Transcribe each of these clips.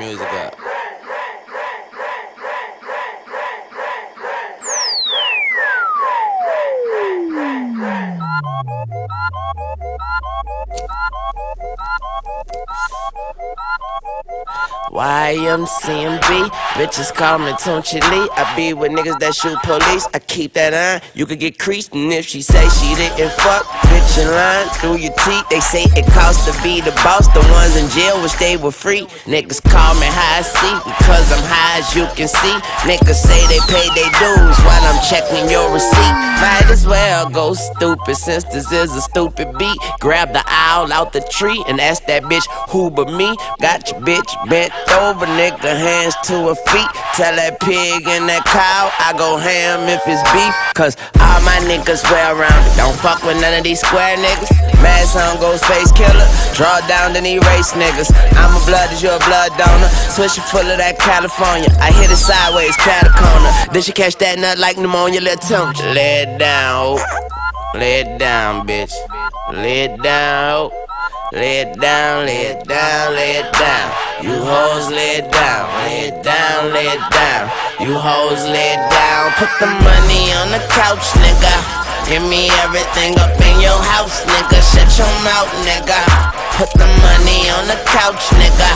music up. YMCMB, bitches call me Tunechi Lee. I be with niggas that shoot police. I keep that on. You could get creased, and if she say she didn't fuck, bitch in line through your teeth. They say it costs to be the boss. The ones in jail wish they were free. Niggas call me high C because I'm high as you can see. Niggas say they pay their dues while I'm checking your receipt. Might as well go stupid since this is a stupid beat. Grab the owl out the tree and ask that bitch who but me. Got your bitch bent over, nigga, hands to her feet. Tell that pig and that cow I go ham if it's beef. Cause all my niggas well rounded. Don't fuck with none of these square niggas. Mad song goes face killer. Draw down then erase niggas. I'm a blood, is you a blood donor? Switch full of that California. I hit it sideways, catacomber. Then she catch that nut like pneumonia, let tune. Lay it down, lay it down, bitch. Lay it down. Lay it down, lay it down, lay it down. You hoes lay it down, lay it down, lay it down. You hoes lay it down. Put the money on the couch, nigga. Give me everything up in your house, nigga. Shut your mouth, nigga. Put the money on the couch, nigga.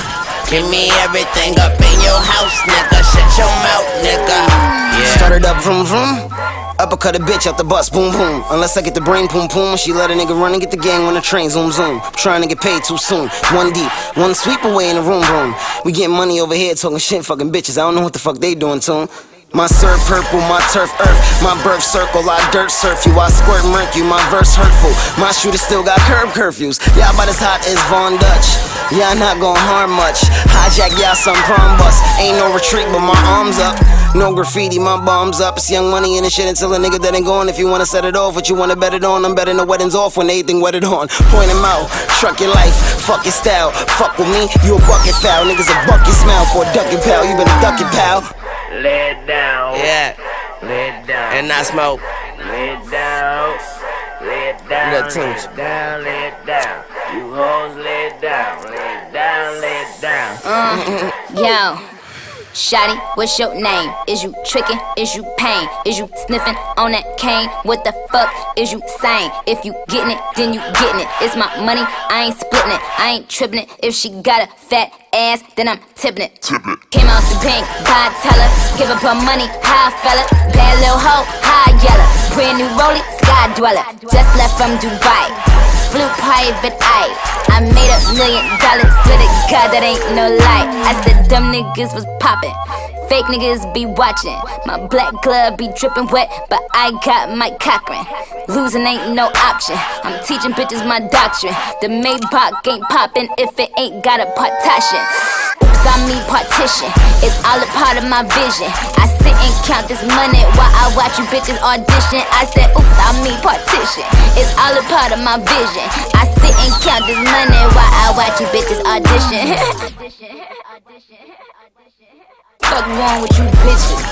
Give me everything up in your house, nigga. Shut your mouth, nigga. Yeah. Started up vroom vroom. Uppercut a bitch out the bus, boom boom. Unless I get the brain, boom boom. She let a nigga run and get the gang when the train zoom zoom. Trying to get paid too soon. One deep, one sweep away in the room room. We getting money over here talking shit, fucking bitches. I don't know what the fuck they doing to 'em. My surf purple, my turf earth, my birth circle, I dirt surf you, I squirt murk you, my verse hurtful. My shooter still got curb curfews. Y'all about as hot as Von Dutch. Y'all not gonna harm much. Hijack y'all some prom bus. Ain't no retreat, but my arms up. No graffiti, my bombs up. It's young money and the shit until a nigga that ain't gone. If you wanna set it off, what you wanna bet it on, I'm betting the wedding's off when anything wedded on. Point him out, truck your life, fuck your style. Fuck with me, you a bucket foul. Niggas a bucket smile for a ducking pal. You been duck it, pal. Lay it down. Yeah. Lay it down. And I smoke. Lay it down. Lay it down. Little Lay it down. Lay it down. You hoes lay it down. Lay it down. Lay it down. Mm. Yo, Shotty, what's your name? Is you tricking? Is you pain? Is you sniffing on that cane? What the fuck is you saying? If you getting it, then you getting it. It's my money, I ain't splitting it. I ain't tripping it. If she got a fat ass, then I'm tipping it. Came out the bank, God teller. Give up her money, high fella. Bad little hoe, high yellow. Brand new rollie, sky dweller. Just left from Dubai. Blue private eye. I made a million dollars, swear to God that ain't no lie. I said dumb niggas was popping. Fake niggas be watching. My black glove be dripping wet, but I got Mike Cochran. Losing ain't no option. I'm teaching bitches my doctrine. The Maybach ain't popping if it ain't got a partition. I mean partition. It's all a part of my vision. I sit and count this money while I watch you bitches audition. I said, oops, I mean partition. It's all a part of my vision. I sit and count this money while I watch you bitches audition. Fuck wrong with you bitches?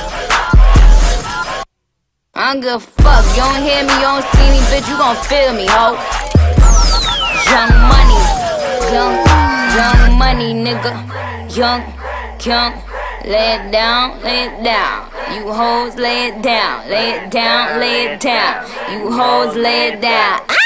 I don't give a fuck. You don't hear me, you don't see me, bitch. You gon' feel me, ho. Young money, young, young money, nigga. Young, young. Lay it down, lay it down. You hoes, lay it down, lay it down, lay it down. You hoes, lay it down. Ah!